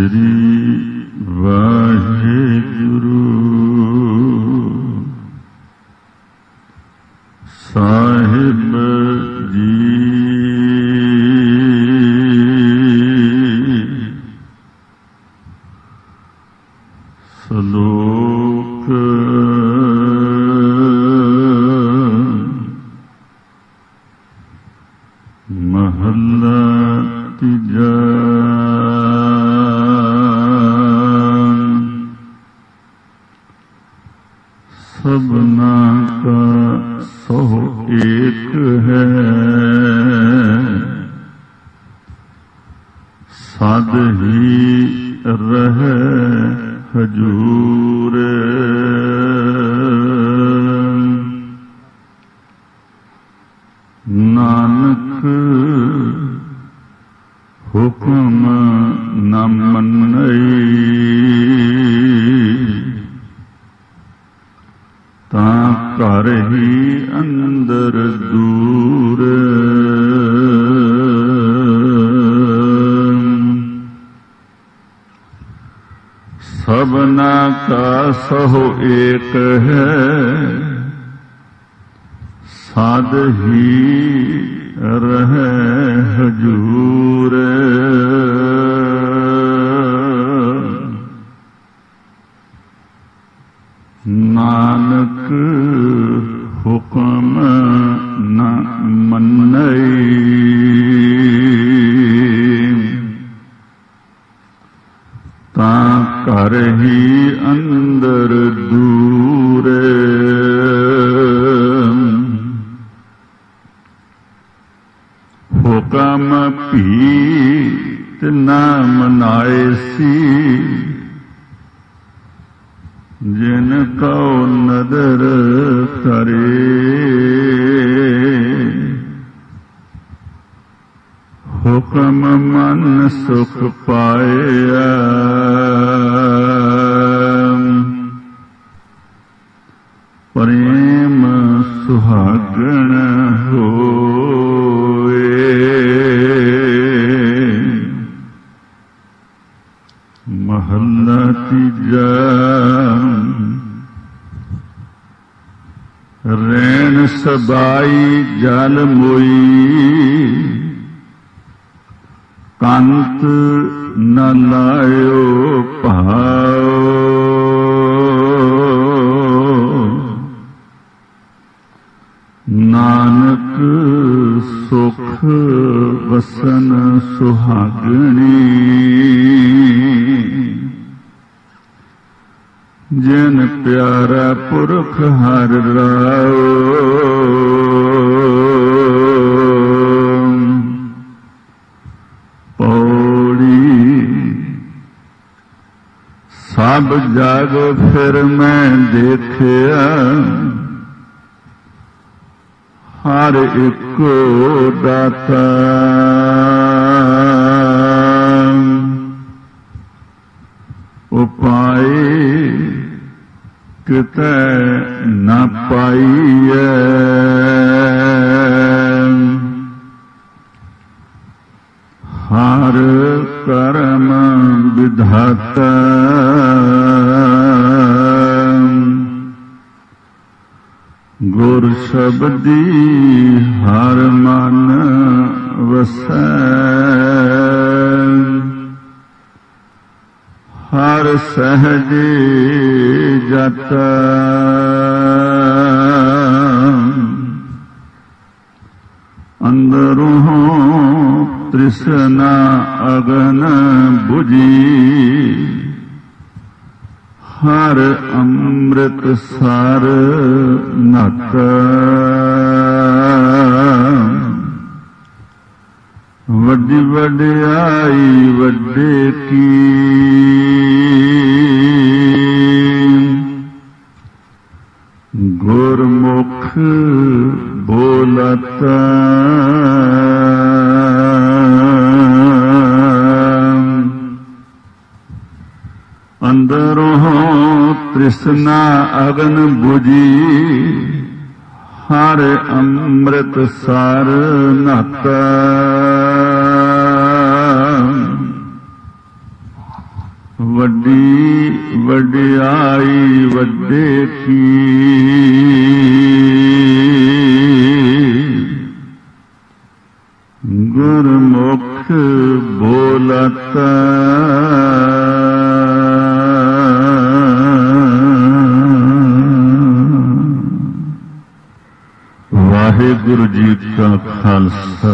ਸ੍ਰੀ ਵਾਹਿਗੁਰੂ। ਸਾਹਿਬ ਜੀ ਸਲੋਕ ਮਹੱਲਾ ਤੀਜਾ ਸਦ ਹੀ ਰਹਿ ਹਜੂਰ। ਨਾਨਕ ਹੁਕਮ ਨ ਮੰਨਈ। ਤਾਂ ਘਰ ਹੀ ਅੰਦਰ ਦੂਰ। ਸਭਨਾ ਕਾ ਸਹੁ ਏਕ ਹੈ ਸਾਧ ਹੀ ਰਹਿ ਹਜੂਰ। ਨਾਨਕ ਹੁਕਮ ਘਰ ਹੀ ਅੰਦਰ ਦੂਰ। ਹੁਕਮ ਪੀਤ ਨਾ ਮਨਾਏ ਸੀ। ਜਿਨ ਕਉ ਨਦਰ ਕਰੇ ਹੁਕਮ ਮਨ ਸੁਖ ਪਾਇਆ। ਪ੍ਰੇਮ ਸੁਹਾਗਣ ਹੋਏ। ਮਹੱਲਾ ਤੀਜਾ। ਰੈਣ ਸਬਾਈ ਜਲ ਮੋਈ। ਕੰਤ ਨ ਲਾਇਓ ਭਾਉ ਵਸਨ ਸੁਹਾਗਣੀ। ਜਿਨ ਪਿਆਰਾ ਪੁਰਖ ਹਰ ਰਾਉ ਪੌੜੀ ਸਭ ਜਗ ਫਿਰ ਮੈਂ ਦੇਖਿਆ। ਹਰ ਇੱਕੋ ਦਾਤਾ। ਉਪਾਏ ਕਿਤੈ ਨਾ ਪਾਈਐ। ਹਰ ਕਰਮ ਵਿਧਾਤਾ। ਸ਼ਬਦੀ ਹਰ ਮਨ ਵਸੈ। ਹਰ ਸਹਜ ਜਤ। ਅੰਦਰੋਂ ਤ੍ਰਿਸ਼ਨਾ ਅਗਨ 부ਜੀ ਹਰ ਅੰਮ੍ਰਿਤ ਸਰ ਨਕ ਵੱਡੀ ਵਡਿਆਈ ਵੱਡੇ ਕੀ। ਗੁਰਮੁਖ ਅੰਦਰੋਂ ਤ੍ਰਿਸ਼ਨਾ ਅਗਨ 부ਜੀ ਹਰ ਅੰਮ੍ਰਿਤ ਸਰ ਨਤ। ਵੱਡੀ ਵਡਿਆਈ ਵੱਡੇ ਕੀ। ਗੁਰਮੁਖ ਬੋਲਤ। ਵਾਹਿਗੁਰੂ ਜੀ ਕਾ ਖਾਲਸਾ।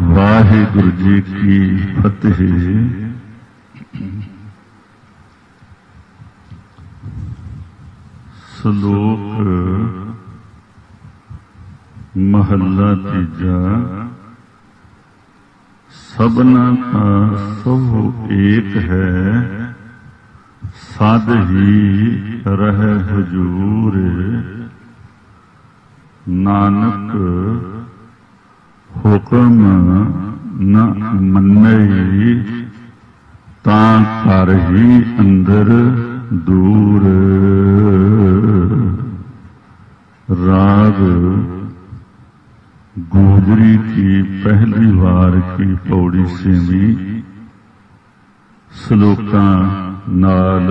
ਵਾਹਿਗੁਰੂ ਜੀ ਕੀ ਫਤਿਹ। ਸ਼ਲੋਕ ਮਹੱਲਾ ਤੀਜਾ। ਸਭਨਾ ਕਾ ਸਭ ਏਕ ਹੈ ਸਦ ਹੀ ਰਹਿ ਹਜੂਰ। ਨਾਨਕ ਹੁਕਮ ਨ ਮੰਨਈ ਤਾਂ ਘਰ ਹੀ ਅੰਦਰ ਦੂਰ। ਰਾਗ ਗੋਜਰੀ ਕੀ ਪਹਿਲੀ ਵਾਰ ਕੀ ਪੌੜੀ ਸੇ ਵੀ ਸਲੋਕਾਂ ਨਾਲ।